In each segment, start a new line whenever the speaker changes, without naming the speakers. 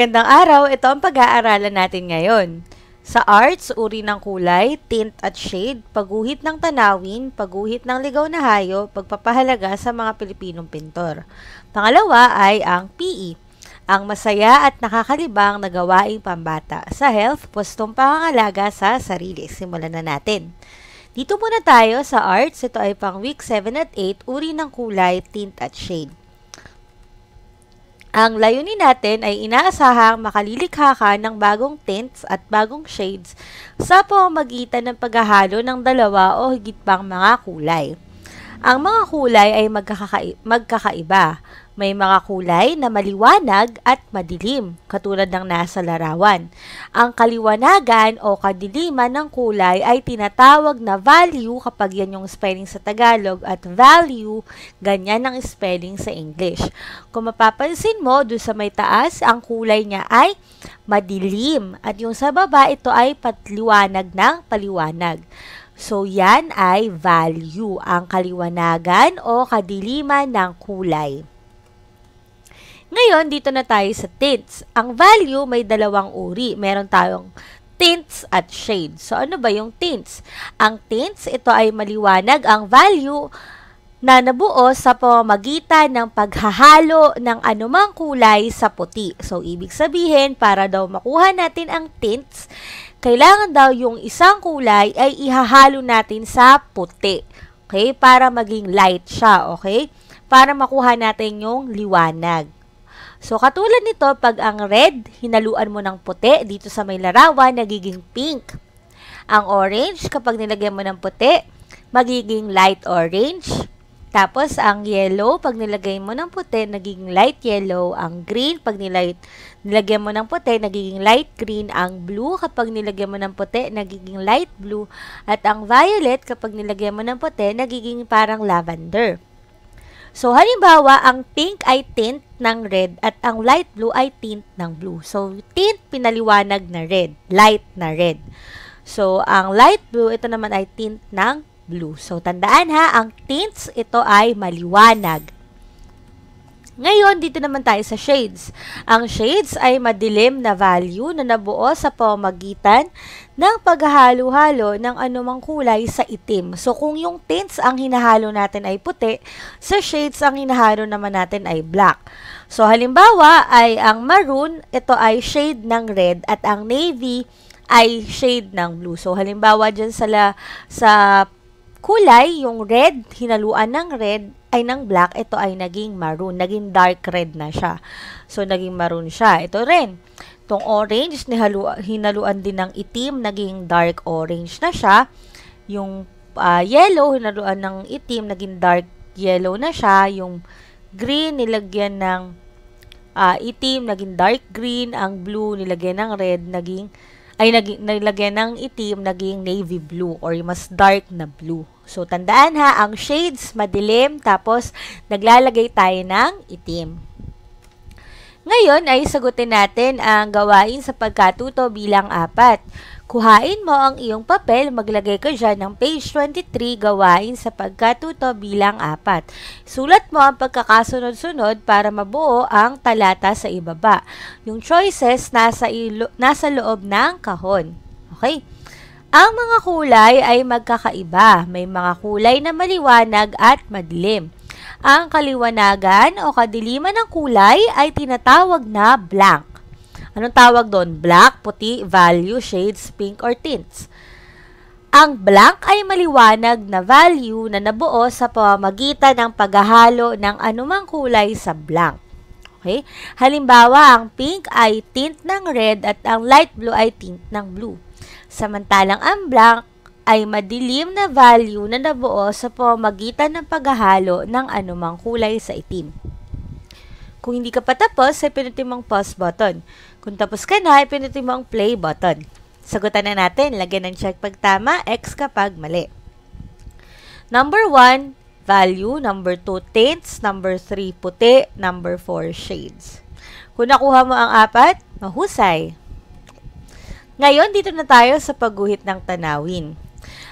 Gandang araw, ito ang pag-aaralan natin ngayon. Sa arts, uri ng kulay, tint at shade, pagguhit ng tanawin, pagguhit ng ligaw na hayo, pagpapahalaga sa mga Pilipinong pintor. Pangalawa ay ang PE, ang masaya at nakakalibang na gawaing pambata. Sa health, pustong pangangalaga sa sarili. Simulan na natin. Dito muna tayo sa arts. Ito ay pang week 7 at 8, uri ng kulay, tint at shade. Ang layunin natin ay inaasahang makalilikha ka ng bagong tints at bagong shades sa pamamagitan ng paghahalo ng dalawa o higit pang mga kulay. Ang mga kulay ay magkakai- magkakaiba. May mga kulay na maliwanag at madilim, katulad ng nasa larawan. Ang kaliwanagan o kadiliman ng kulay ay tinatawag na value kapag yan yung spelling sa Tagalog at value, ganyan ang spelling sa English. Kung mapapansin mo, doon sa may taas, ang kulay niya ay madilim at yung sa baba, ito ay patliwanag ng paliwanag. So, yan ay value, ang kaliwanagan o kadiliman ng kulay. Ngayon, dito na tayo sa tints. Ang value may dalawang uri. Meron tayong tints at shades. So, ano ba yung tints? Ang tints, ito ay maliwanag. Ang value na nabuo sa pamamagitan ng paghahalo ng anumang kulay sa puti. So, ibig sabihin, para daw makuha natin ang tints, kailangan daw yung isang kulay ay ihahalo natin sa puti. Okay? Para maging light siya. Okay? Para makuha natin yung liwanag. So, katulad nito, pag ang red, hinaluan mo ng puti, dito sa may larawan, nagiging pink. Ang orange, kapag nilagyan mo ng puti, magiging light orange. Tapos, ang yellow, pag nilagay mo ng puti, nagiging light yellow. Ang green, pag nilagay, nilagyan mo ng puti, nagiging light green. Ang blue, kapag nilagyan mo ng puti, nagiging light blue. At ang violet, kapag nilagyan mo ng puti, nagiging parang lavender. So, halimbawa, ang pink ay tint ng red at ang light blue ay tint ng blue. So, tint, pinaliwanag na red. Light na red. So, ang light blue, ito naman ay tint ng blue. So, tandaan ha, ang tints, ito ay maliwanag. Ngayon, dito naman tayo sa shades. Ang shades ay madilim na value na nabuo sa pamamagitan ng paghahalo-halo ng anumang kulay sa itim. So, kung yung tints ang hinahalo natin ay puti, sa shades ang hinahalo naman natin ay black. So, halimbawa ay ang maroon, ito ay shade ng red at ang navy ay shade ng blue. So, halimbawa dyan sa, la, sa kulay, yung red, hinaluan ng red, ay ng black, ito ay naging maroon. Naging dark red na siya. So, naging maroon siya. Ito rin. Itong orange, nihalu hinaluan din ng itim, naging dark orange na siya. Yung uh, yellow, hinaluan ng itim, naging dark yellow na siya. Yung green, nilagyan ng uh, itim, naging dark green. Ang blue, nilagyan ng red, naging ay naging, nilagyan ng itim, naging navy blue or mas dark na blue. So, tandaan ha, ang shades madilim, tapos naglalagay tayo ng itim. Ngayon ay sagutin natin ang gawain sa pagkatuto bilang apat. Kuhain mo ang iyong papel, maglagay ka dyan ng page 23, gawain sa pagkatuto bilang apat. Sulat mo ang pagkakasunod-sunod para mabuo ang talata sa ibaba. Yung choices nasa, ilo, nasa loob ng kahon. Okay? Ang mga kulay ay magkakaiba. May mga kulay na maliwanag at madilim. Ang kaliwanagan o kadiliman ng kulay ay tinatawag na blank. Anong tawag doon? Black, puti, value, shades, pink, or tints. Ang blank ay maliwanag na value na nabuo sa pamamagitan ng paghahalo ng anumang kulay sa blank. Okay? Halimbawa, ang pink ay tint ng red at ang light blue ay tint ng blue. Samantalang ang blank ay madilim na value na nabuo sa pamamagitan ng paghahalo ng anumang kulay sa itim. Kung hindi ka pa tapos, ay pinutin mong pause button. Kung tapos ka na, ay pinutin mo ang play button. Sagutan na natin, lagyan ng check pag tama, X kapag mali. Number 1, value. Number 2, tints. Number 3, puti. Number 4, shades. Kung nakuha mo ang apat, mahusay. Ngayon, dito na tayo sa pagguhit ng tanawin.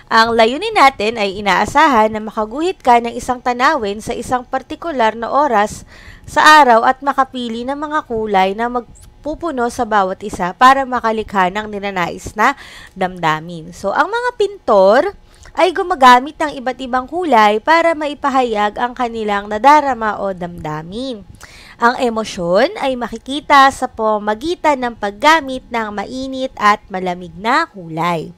Ang layunin natin ay inaasahan na makaguhit ka ng isang tanawin sa isang partikular na oras sa araw at makapili ng mga kulay na mag pupuno sa bawat isa para makalikha ng ninanais na damdamin. So, ang mga pintor ay gumagamit ng iba't ibang kulay para maipahayag ang kanilang nadarama o damdamin. Ang emosyon ay makikita sa pamagitan ng paggamit ng mainit at malamig na kulay.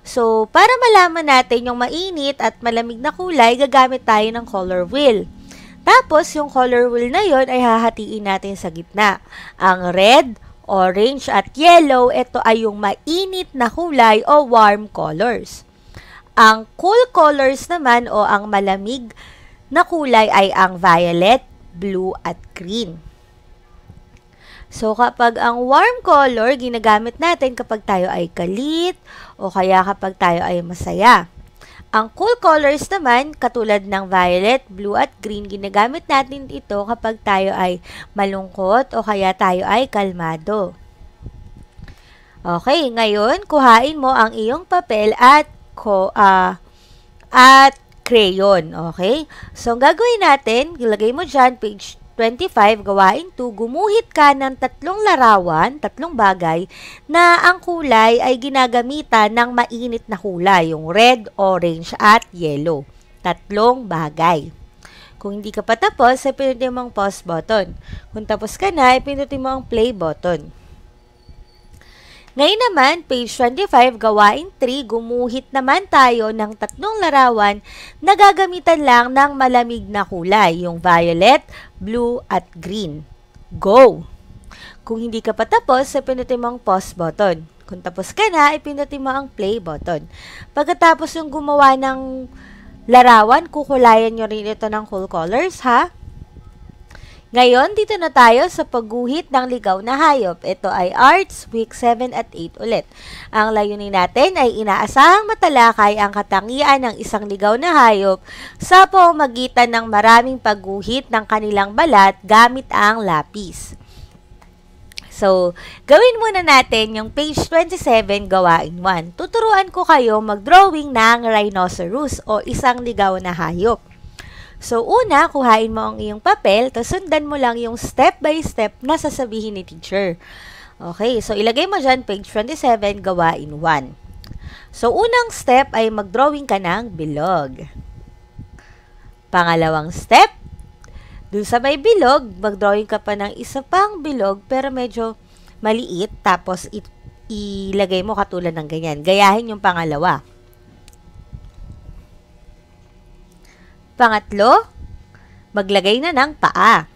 So, para malaman natin yung mainit at malamig na kulay, gagamit tayo ng color wheel. Tapos, yung color wheel na yon ay hahatiin natin sa gitna. Ang red, orange, at yellow, ito ay yung mainit na kulay o warm colors. Ang cool colors naman o ang malamig na kulay ay ang violet, blue, at green. So, kapag ang warm color, ginagamit natin kapag tayo ay galit o kaya kapag tayo ay masaya. Ang cool colors naman, katulad ng violet, blue, at green, ginagamit natin ito kapag tayo ay malungkot o kaya tayo ay kalmado. Okay, ngayon, kuhain mo ang iyong papel at ko, uh, at crayon. Okay? So, ang gagawin natin, ilagay mo dyan, page 25, gawain 2, gumuhit ka ng tatlong larawan, tatlong bagay, na ang kulay ay ginagamitan ng mainit na kulay, yung red, orange, at yellow. Tatlong bagay. Kung hindi ka pa tapos, ay pinutin mo ang pause button. Kung tapos ka na, ay pinutin mo ang play button. Ngayon naman, page 25, gawain 3, gumuhit naman tayo ng tatlong larawan na gagamitan lang ng malamig na kulay, yung violet, blue, at green. Go! Kung hindi ka pa tapos, pinutin mo ang pause button. Kung tapos ka na, ipinutin mo ang play button. Pagkatapos yung gumawa ng larawan, kukulayan nyo rin ito ng cool colors, ha? Ngayon, dito na tayo sa pagguhit ng ligaw na hayop. Ito ay Arts, Week 7 at 8 ulit. Ang layunin natin ay inaasahang matalakay ang katangian ng isang ligaw na hayop sa pamamagitan ng maraming pagguhit ng kanilang balat gamit ang lapis. So, gawin muna natin yung page 27 gawain 1. Tuturuan ko kayo mag-drawing ng rhinoceros o isang ligaw na hayop. So, una, kuhain mo ang iyong papel, tapos sundan mo lang yung step by step na sasabihin ni teacher. Okay, so ilagay mo dyan, page 27, gawain 1. So, unang step ay mag-drawing ka ng bilog. Pangalawang step, dun sa may bilog, mag-drawing ka pa ng isa pang bilog, pero medyo maliit, tapos ilagay mo katulad ng ganyan. Gayahin yung pangalawa. Pangatlo, maglagay na ng paa.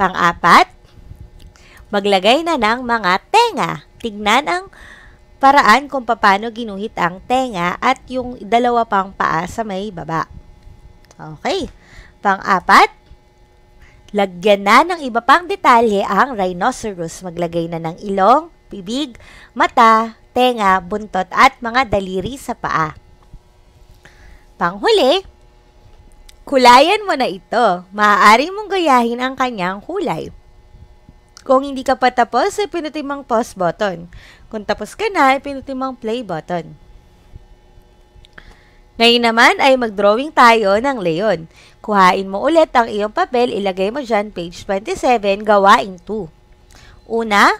Pang-apat, maglagay na ng mga tenga. Tignan ang paraan kung paano ginuhit ang tenga at yung dalawa pang paa sa may baba. Okay. Pang-apat, lagyan na ng iba pang detalye ang rhinoceros. Maglagay na ng ilong, bibig, mata, tenga, buntot at mga daliri sa paa. Panghuli, kulayan mo na ito. Maaari mong gayahin ang kanyang kulay. Kung hindi ka pa tapos, ay pinutin mong pause button. Kung tapos ka na, ay pinutin mong play button. Ngayon naman ay mag-drawing tayo ng leon. Kuhain mo ulit ang iyong papel, ilagay mo dyan, page 27, gawain 2. Una,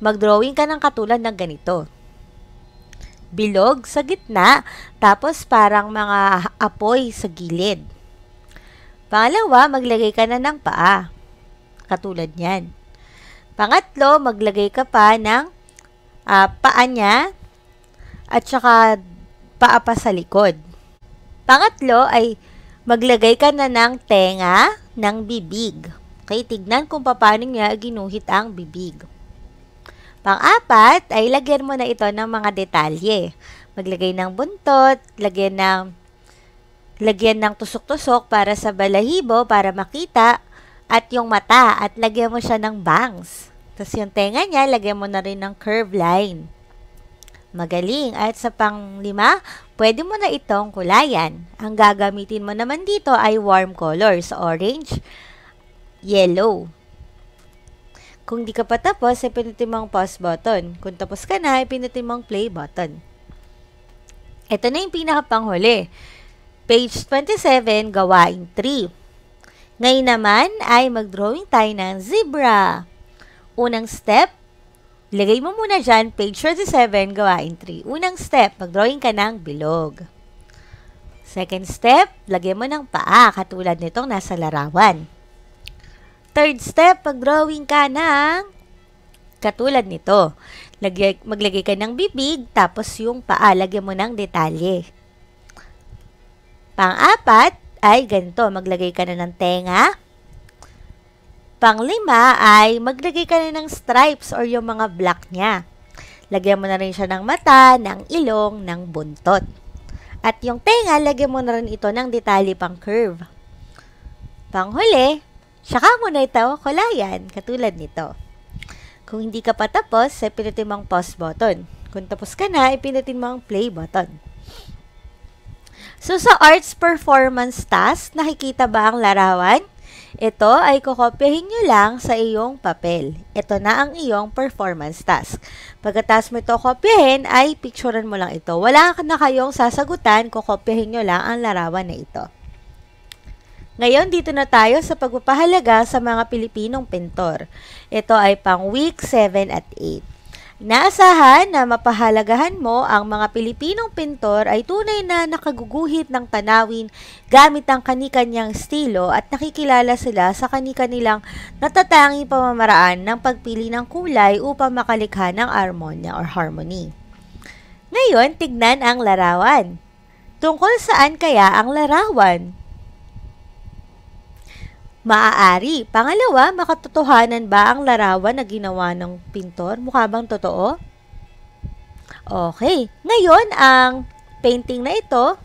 mag-drawing ka ng katulad ng ganito bilog sa gitna, tapos parang mga apoy sa gilid. Pangalawa, maglagay ka na ng paa. Katulad niyan. Pangatlo, maglagay ka pa ng uh, paa niya at saka paa pa sa likod. Pangatlo ay maglagay ka na ng tenga ng bibig. Okay, tignan kung paano niya ginuhit ang bibig. Pang-apat ay lagyan mo na ito ng mga detalye. Maglagay ng buntot, lagyan ng lagyan ng tusok-tusok para sa balahibo para makita at yung mata at lagyan mo siya ng bangs. Tapos yung tenga niya, lagyan mo na rin ng curve line. Magaling. At sa pang-lima, pwede mo na itong kulayan. Ang gagamitin mo naman dito ay warm colors, orange, yellow. Kung di ka pa tapos, ay pinutin mo ang pause button. Kung tapos ka na, ay pinutin mo play button. Ito na yung pinakapanghuli. Page 27, gawain 3. Ngayon naman ay mag-drawing tayo ng zebra. Unang step, lagay mo muna dyan, page 37, gawain 3. Unang step, mag-drawing ka ng bilog. Second step, lagay mo ng paa, katulad nitong nasa larawan. Third step, mag-drawing ka ng katulad nito. Lagay, maglagay ka ng bibig, tapos yung paa, lagyan mo ng detalye. Pang-apat, ay ganito, maglagay ka na ng tenga. Panglima ay maglagay ka na ng stripes or yung mga black niya. Lagyan mo na rin siya ng mata, ng ilong, ng buntot. At yung tenga, lagyan mo na rin ito ng detalye pang curve. Panghuli, saka mo na ito kulayan, katulad nito. Kung hindi ka pa tapos, ay pinutin mo ang pause button. Kung tapos ka na, ipinutin mo ang play button. So, sa arts performance task, nakikita ba ang larawan? Ito ay kukopyahin nyo lang sa iyong papel. Ito na ang iyong performance task. Pagkatapos mo ito kopyahin, ay picturean mo lang ito. Wala na kayong sasagutan, kukopyahin nyo lang ang larawan na ito. Ngayon, dito na tayo sa pagpapahalaga sa mga Pilipinong pintor. Ito ay pang week 7 at 8. Naasahan na mapahalagahan mo ang mga Pilipinong pintor ay tunay na nakaguguhit ng tanawin gamit ang kanikanyang estilo at nakikilala sila sa kanikanilang natatanging pamamaraan ng pagpili ng kulay upang makalikha ng armonya or harmony. Ngayon, tignan ang larawan. Tungkol saan kaya ang larawan? Maaari. Pangalawa, makatotohanan ba ang larawan na ginawa ng pintor? Mukha bang totoo? Okay. Ngayon, ang painting na ito,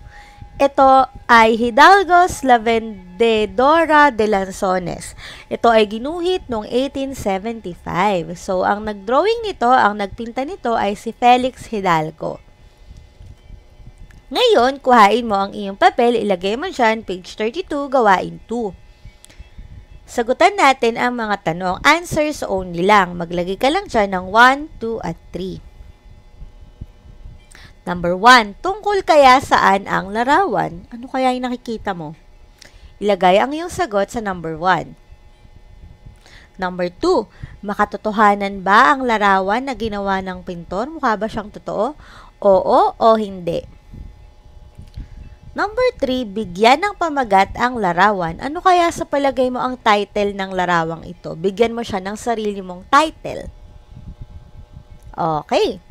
ito ay Hidalgo's La Vendedora de Lanzones. Ito ay ginuhit noong 1875. So, ang nagdrawing nito, ang nagpinta nito ay si Felix Hidalgo. Ngayon, kuhain mo ang iyong papel, ilagay mo dyan, page 32, gawain 2. Sagutan natin ang mga tanong. Answers only lang. Maglagay ka lang dyan ng 1, 2, at 3. Number 1. Tungkol kaya saan ang larawan? Ano kaya yung nakikita mo? Ilagay ang iyong sagot sa number 1. Number 2. Makatotohanan ba ang larawan na ginawa ng pintor? Mukha ba siyang totoo? Oo o hindi? Number 3, bigyan ng pamagat ang larawan. Ano kaya sa palagay mo ang title ng larawang ito? Bigyan mo siya ng sarili mong title. Okay.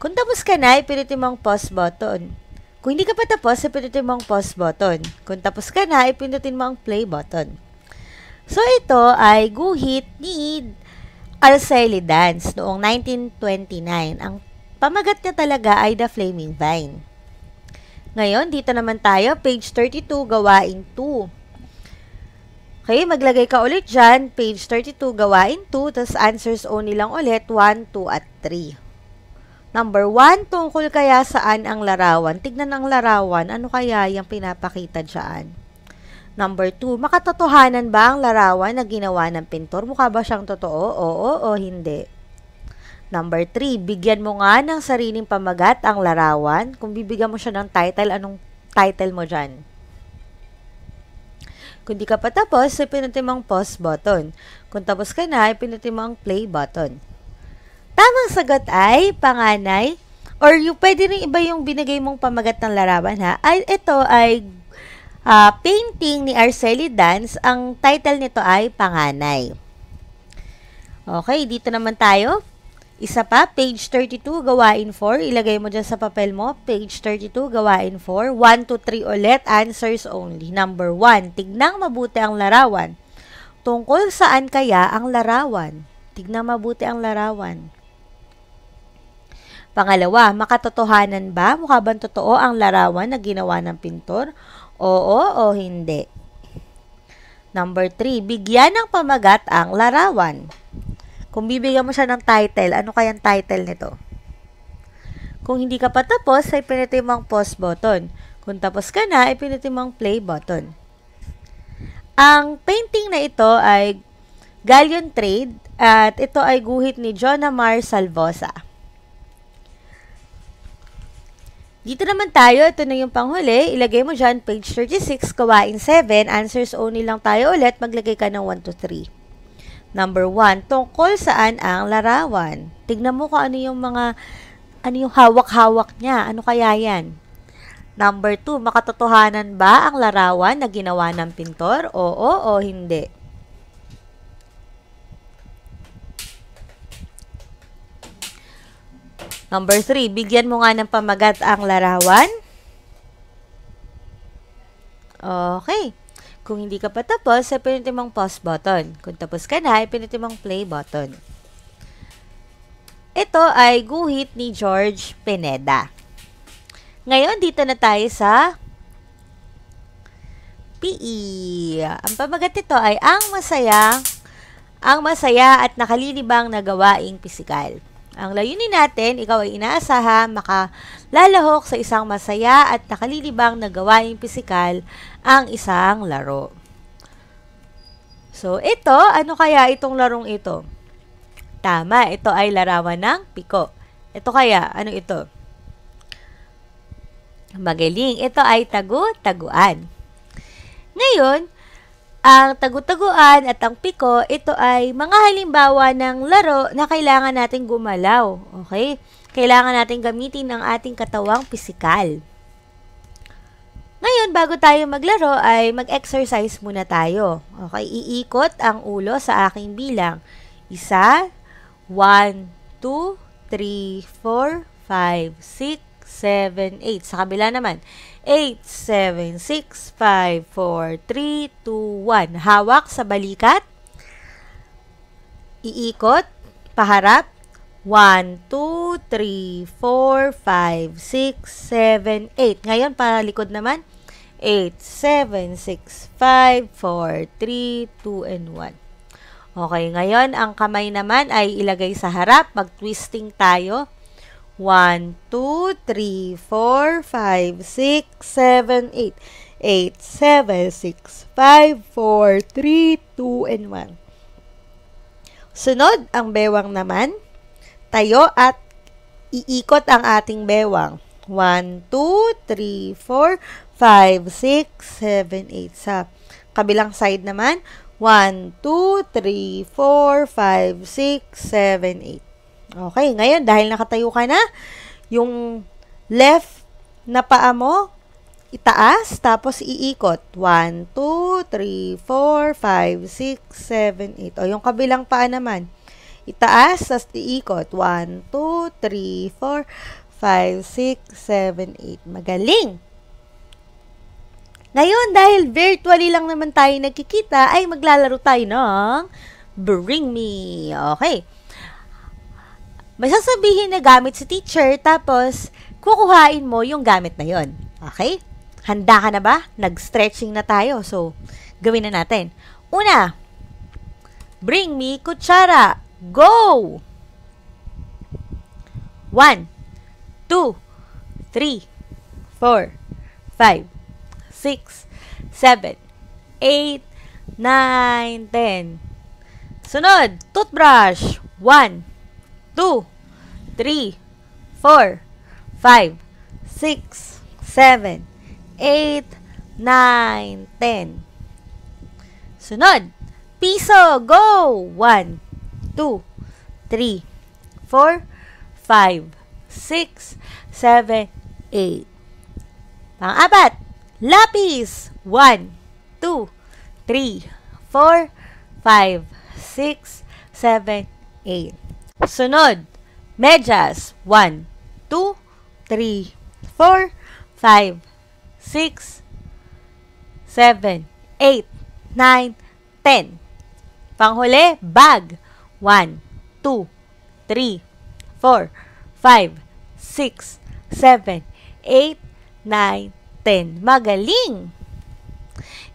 Kung tapos ka na, ipinutin mo ang pause button. Kung hindi ka pa tapos, ipinutin mo ang pause button. Kung tapos ka na, ipinutin mo ang play button. So, ito ay guhit ni Arceli Dance noong 1929. Ang pamagat niya talaga ay The Flaming Vine. Ngayon, dito naman tayo, page 32, gawain 2. Okay, maglagay ka ulit dyan, page 32, gawain 2, tapos answers only lang ulit, 1, 2, at 3. Number 1, tungkol kaya saan ang larawan? Tignan ang larawan, ano kaya yung pinapakita dyan? Number 2, makatotohanan ba ang larawan na ginawa ng pintor? Mukha ba siyang totoo? Oo o hindi? Number 3, bigyan mo nga ng sariling pamagat ang larawan. Kung bibigyan mo siya ng title, anong title mo dyan? Kung di ka pa tapos, ipinutin mo ang pause button. Kung tapos ka na, ipinutin mo ang play button. Tamang sagot ay panganay or yung pwede rin iba yung binigay mong pamagat ng larawan ha. Ay, ito ay uh, painting ni Arceli Dance. Ang title nito ay Panganay. Okay, dito naman tayo. Isa pa, page 32, gawain 4. Ilagay mo dyan sa papel mo. Page 32, gawain 4. 1 to 3 ulit, answers only. Number 1, tignang mabuti ang larawan. Tungkol saan kaya ang larawan? Tignang mabuti ang larawan. Pangalawa, makatotohanan ba? Mukha bang totoo ang larawan na ginawa ng pintor? Oo o hindi? Number 3, bigyan ng pamagat ang larawan. Kung bibigyan mo siya ng title, ano kayang title nito? Kung hindi ka pa tapos, ay pinutin mo ang pause button. Kung tapos ka na, ay pinutin mo ang play button. Ang painting na ito ay Galleon Trade at ito ay guhit ni John Amar Salvosa. Dito naman tayo, ito na yung panghuli. Ilagay mo dyan, page 36, kawain 7. Answers only lang tayo ulit. Maglagay ka ng 1 to 3. Number 1, tungkol saan ang larawan? Tignan mo kung ano yung mga, ano yung hawak-hawak niya. Ano kaya yan? Number 2, makatotohanan ba ang larawan na ginawa ng pintor? Oo o hindi? Number 3, bigyan mo nga ng pamagat ang larawan. Okay. Kung hindi ka pa tapos, pinutin mong pause button. Kung tapos ka na, pinutin mong play button. Ito ay guhit ni George Pineda. Ngayon, dito na tayo sa PE. Ang pamagat nito ay ang masaya, ang masaya at nakalilibang na gawaing pisikal. Ang layunin natin, ikaw ay inaasaha makalalahok sa isang masaya at nakalilibang na gawaing pisikal ang isang laro. So, ito, ano kaya itong larong ito? Tama, ito ay larawan ng piko. Ito kaya, ano ito? Magaling, ito ay tagu-taguan. Ngayon, ang tagu-taguan at ang piko, ito ay mga halimbawa ng laro na kailangan nating gumalaw. Okay? Kailangan nating gamitin ang ating katawang pisikal. Ngayon, bago tayo maglaro, ay mag-exercise muna tayo. Okay? Iikot ang ulo sa aking bilang. Isa, 1, 2, 3, 4, 5, 6, 7, 8. Sa kabila naman. 8, 7, 6, 5, 4, 3, 2, 1. Hawak sa balikat. Iikot. Paharap. 1, 2, 3, 4, 5, 6, 7, 8. Ngayon, palikod naman. 8, 7, 6, 5, 4, 3, 2, and 1. Okay, ngayon, ang kamay naman ay ilagay sa harap. Mag-twisting tayo. 1, 2, 3, 4, 5, 6, 7, 8. 8, 7, 6, 5, 4, 3, 2, and 1. Sunod, ang bewang naman. Tayo at iikot ang ating bewang. 1, 2, 3, 4, 5, 6, 7, 8. Sa kabilang side naman, 1, 2, 3, 4, 5, 6, 7, 8. Okay, ngayon dahil nakatayo ka na, yung left na paa mo, itaas, tapos iikot. 1, 2, 3, 4, 5, 6, 7, 8. O yung kabilang paa naman, itaas, tapos iikot. 1, 2, 3, 4, 5, 6, 7, 8. Magaling! Ngayon, dahil virtually lang naman tayo nagkikita, ay maglalaro tayo ng Bring Me. Okay. May sasabihin na gamit si teacher, tapos kukuhain mo yung gamit na yon. Okay? Handa ka na ba? Nag-stretching na tayo. So, gawin na natin. Una, bring me kutsara. Go! 1, 2, 3, 4, 5, 6, 7, 8, 9, 10. Sunod, toothbrush. 1, 2, 3, 4, 5, 6, 7, 8, 9, 10. Sunod, piso, go! 1, 2, 3, 4, 5, 6, 7, 8. Pang-apat, lapis. 1, 2, 3, 4, 5, 6, 7, 8. Sunod, medyas. 1, 2, 3, 4, 5, 6, 7, 8, 9, 10. Panghuli, bag. 1, 2, 3, 4, 5, 6, 7, 8, 9, 10. Magaling!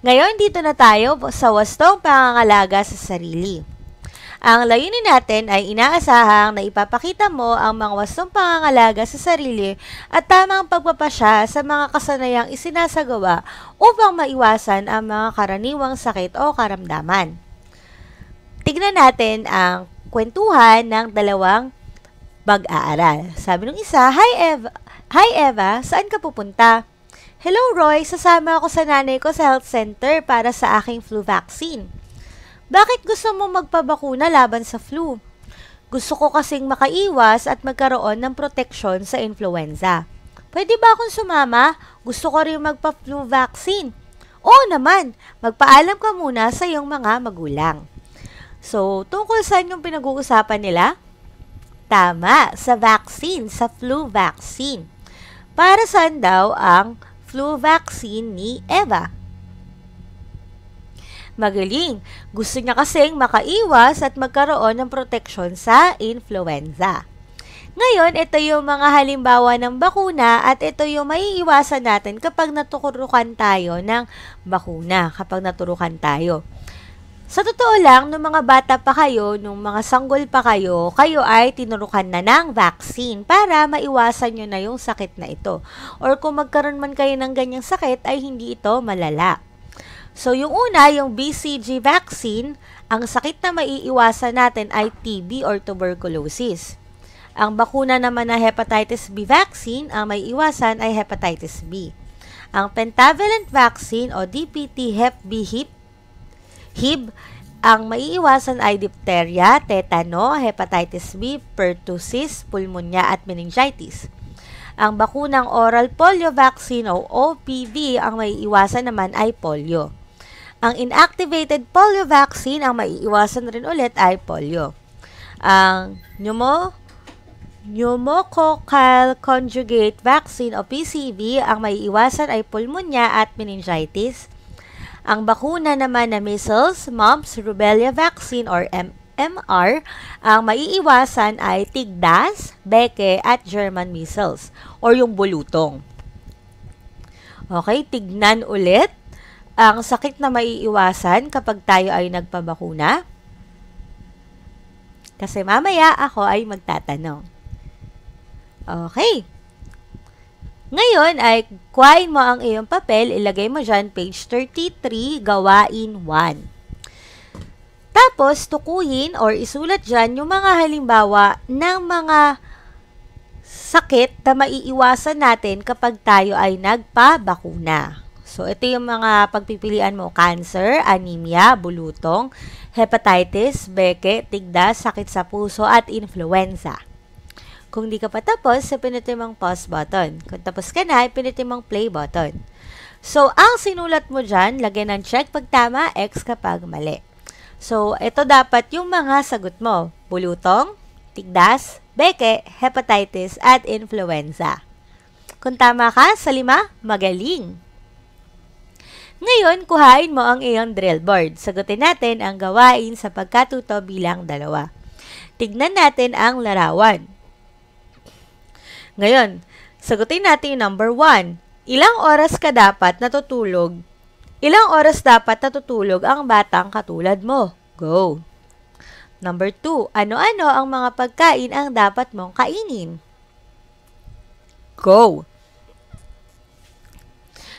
Ngayon, dito na tayo sa wastong pangangalaga sa sarili. Ang layunin natin ay inaasahang na ipapakita mo ang mga wastong pangangalaga sa sarili at tamang pagpapasya sa mga kasanayang isinasagawa upang maiwasan ang mga karaniwang sakit o karamdaman. Tignan natin ang kwentuhan ng dalawang mag-aaral. Sabi ng isa, Hi, Eva. Hi Eva, saan ka pupunta? Hello Roy, sasama ako sa nanay ko sa health center para sa aking flu vaccine. Bakit gusto mo magpabakuna laban sa flu? Gusto ko kasing makaiwas at magkaroon ng proteksyon sa influenza. Pwede ba akong sumama? Gusto ko rin magpa-flu vaccine. Oo naman, magpaalam ka muna sa iyong mga magulang. So, tungkol saan yung pinag-uusapan nila? Tama, sa vaccine, sa flu vaccine. Para saan daw ang flu vaccine ni Eva? Magaling. Gusto niya kasing makaiwas at magkaroon ng proteksyon sa influenza. Ngayon, ito yung mga halimbawa ng bakuna at ito yung maiiwasan natin kapag naturukan tayo ng bakuna, kapag naturukan tayo. Sa totoo lang, nung mga bata pa kayo, nung mga sanggol pa kayo, kayo ay tinurukan na ng vaccine para maiwasan nyo na yung sakit na ito. Or kung magkaroon man kayo ng ganyang sakit, ay hindi ito malala. So, yung una, yung BCG vaccine, ang sakit na maiiwasan natin ay TB or tuberculosis. Ang bakuna naman na hepatitis B vaccine, ang may iwasan ay hepatitis B. Ang pentavalent vaccine o DPT Hep B HIP, HIB, ang maiiwasan ay diphtheria, tetano, hepatitis B, pertussis, pulmonya at meningitis. Ang bakunang oral polio vaccine o OPV, ang maiiwasan naman ay polio. Ang inactivated polio vaccine, ang maiiwasan rin ulit ay polio. Ang pneumo pneumococcal conjugate vaccine o PCV, ang may iwasan ay pulmonya at meningitis. Ang bakuna naman na measles, mumps, rubella vaccine or MMR, ang maiiwasan ay tigdas, beke at German measles or yung bulutong. Okay, tignan ulit ang sakit na maiiwasan kapag tayo ay nagpabakuna. Kasi mamaya ako ay magtatanong. Okay. Ngayon ay kuhain mo ang iyong papel, ilagay mo dyan, page 33, gawain 1. Tapos, tukuyin or isulat dyan yung mga halimbawa ng mga sakit na maiiwasan natin kapag tayo ay nagpabakuna. So, ito yung mga pagpipilian mo. Cancer, anemia, bulutong, hepatitis, beke, tigdas, sakit sa puso, at influenza. Kung di ka pa tapos, pinutin mong pause button. Kung tapos ka na, pinutin mong play button. So, ang sinulat mo dyan, lagyan ng check pag tama, X kapag mali. So, ito dapat yung mga sagot mo. Bulutong, tigdas, beke, hepatitis, at influenza. Kung tama ka sa lima, magaling. Ngayon, kuhain mo ang iyong drill board. Sagutin natin ang gawain sa pagkatuto bilang dalawa. Tignan natin ang larawan. Ngayon, sagutin natin number 1. Ilang oras ka dapat natutulog? Ilang oras dapat natutulog ang batang katulad mo? Go! Number 2. Ano-ano ang mga pagkain ang dapat mong kainin? Go!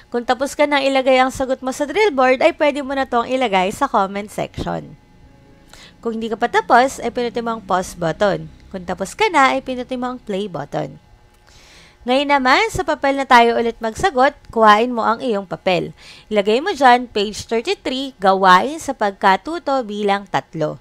Kung tapos ka nang ilagay ang sagot mo sa drill board, ay pwede mo na itong ilagay sa comment section. Kung hindi ka pa tapos, ay pinutin mo ang pause button. Kung tapos ka na, ay pinutin mo ang play button. Ngayon naman, sa papel na tayo ulit magsagot, kuhain mo ang iyong papel. Ilagay mo dyan, page 33, gawain sa pagkatuto bilang tatlo.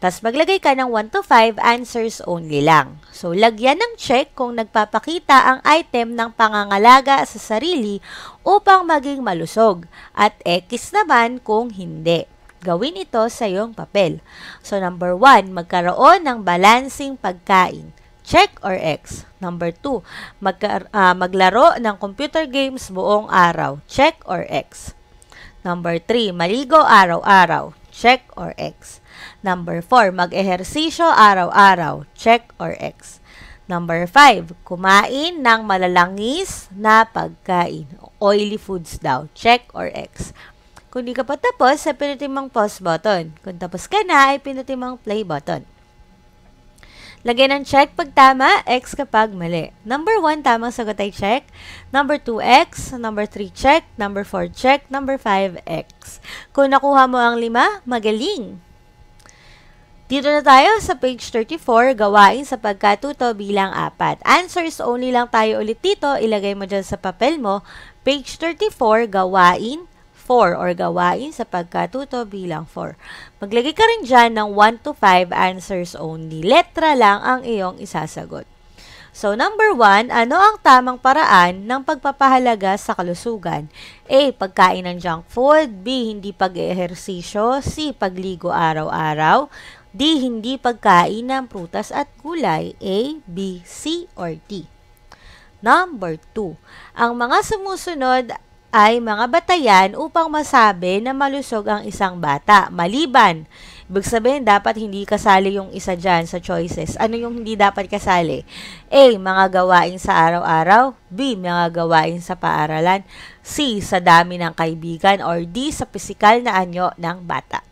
Tapos maglagay ka ng 1 to 5, answers only lang. So, lagyan ng check kung nagpapakita ang item ng pangangalaga sa sarili upang maging malusog. At X naman kung hindi. Gawin ito sa iyong papel. So, number 1, magkaroon ng balancing pagkain. Check or X. Number 2, mag, uh, maglaro ng computer games buong araw. Check or X. Number 3, maligo araw-araw. Check or X. Number 4, mag-ehersisyo araw-araw. Check or X. Number 5, kumain ng malalangis na pagkain. Oily foods daw. Check or X. Kung di ka pa tapos, sa pinutin mong pause button. Kung tapos ka na, ay pinutin mong play button. Lagyan ng check pag tama, X kapag mali. Number 1, tamang sagot ay check. Number 2, X. Number 3, check. Number 4, check. Number 5, X. Kung nakuha mo ang 5, magaling. Dito na tayo sa page 34, gawain sa pagkatuto bilang apat. Answers only lang tayo ulit dito. Ilagay mo dyan sa papel mo. Page 34, gawain 4 or gawain sa pagkatuto bilang 4. Maglagay ka rin dyan ng 1 to 5 answers only. Letra lang ang iyong isasagot. So, number 1, ano ang tamang paraan ng pagpapahalaga sa kalusugan? A. Pagkain ng junk food. B. Hindi pag-ehersisyo. C. Pagligo araw-araw. D. Hindi pagkain ng prutas at gulay. A, B, C, or D. Number 2. Ang mga sumusunod ay mga batayan upang masabi na malusog ang isang bata. Maliban, ibig sabihin dapat hindi kasali yung isa dyan sa choices. Ano yung hindi dapat kasali? A. Mga gawain sa araw-araw. B. Mga gawain sa paaralan. C. Sa dami ng kaibigan. Or D. Sa pisikal na anyo ng bata.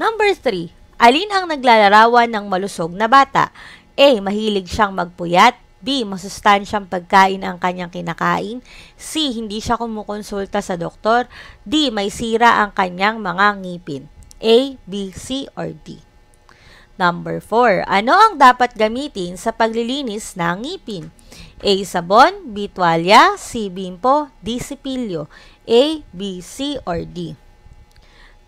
Number 3. Alin ang naglalarawan ng malusog na bata? A. Mahilig siyang magpuyat. B. Masustansyang pagkain ang kanyang kinakain. C. Hindi siya kumukonsulta sa doktor. D. May sira ang kanyang mga ngipin. A, B, C, or D. Number 4. Ano ang dapat gamitin sa paglilinis ng ngipin? A. Sabon, B. Tuwalya, C. Bimpo, D. Sipilyo. A, B, C, or D.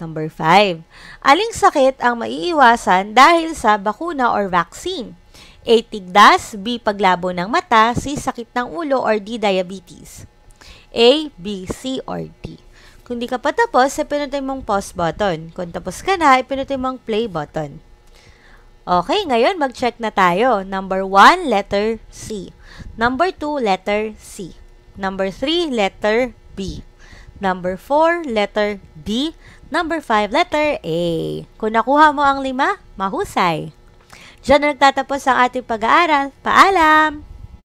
Number 5. Aling sakit ang maiiwasan dahil sa bakuna or vaccine? A. Tigdas, B. Paglabo ng mata, C. Sakit ng ulo, or D. Diabetes. A, B, C, or D. Kung di ka pa tapos, ipinutin mong pause button. Kung tapos ka na, ipinutin mong play button. Okay, ngayon mag-check na tayo. Number 1, letter C. Number 2, letter C. Number 3, letter B. Number 4, letter D. Number 5, letter A. Kung nakuha mo ang lima, mahusay. Diyan na nagtatapos ang ating pag-aaral. Paalam!